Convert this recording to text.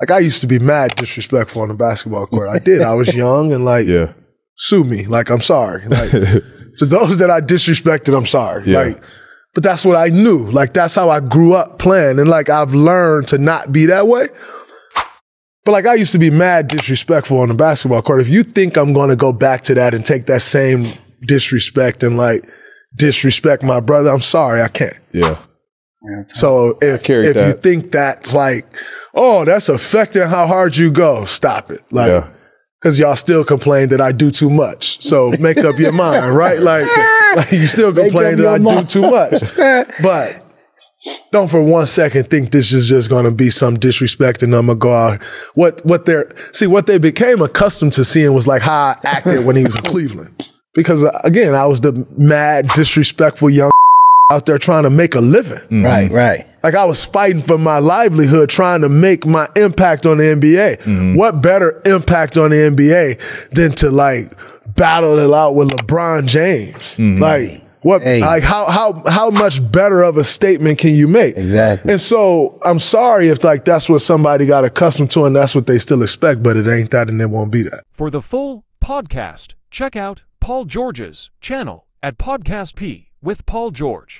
like I used to be mad disrespectful on the basketball court. I did. I was young and like Yeah. sue me. Like I'm sorry. Like to those that I disrespected, I'm sorry. Yeah. Like, but that's what I knew. Like that's how I grew up playing, and like I've learned to not be that way. But like I used to be mad disrespectful on the basketball court. If you think I'm going to go back to that and take that same disrespect and like disrespect my brother, I'm sorry, I can't. Yeah. So if if you think that's like, oh, that's affecting how hard you go, stop it. Like, Yeah. because y'all still complain that I do too much. So make up your mind, right? Like, like you still complain that I mind. do too much. But don't for one second think this is just going to be some disrespect and I'm gonna go out. What what they're see what they became accustomed to seeing was like how I acted when he was in Cleveland. Because uh, again, I was the mad, disrespectful young out there trying to make a living. Mm-hmm. Right, right. Like I was fighting for my livelihood, trying to make my impact on the NBA. Mm-hmm. What better impact on the NBA than to like battle it out with LeBron James? Mm-hmm. Like what? Hey. Like how how how much better of a statement can you make? Exactly. And so I'm sorry if like that's what somebody got accustomed to and that's what they still expect, but it ain't that and it won't be that. For the full podcast, check out Paul George's channel at Podcast P with Paul George.